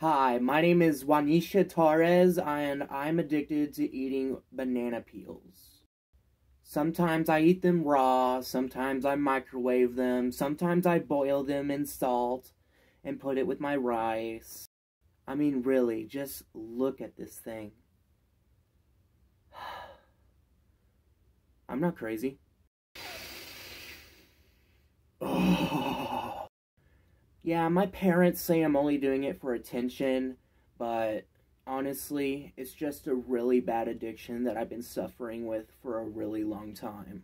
Hi, my name is Juanisha Torres, and I'm addicted to eating banana peels. Sometimes I eat them raw, sometimes I microwave them, sometimes I boil them in salt and put it with my rice. I mean, really, just look at this thing. I'm not crazy. Oh. Yeah, my parents say I'm only doing it for attention, but honestly, it's just a really bad addiction that I've been suffering with for a really long time.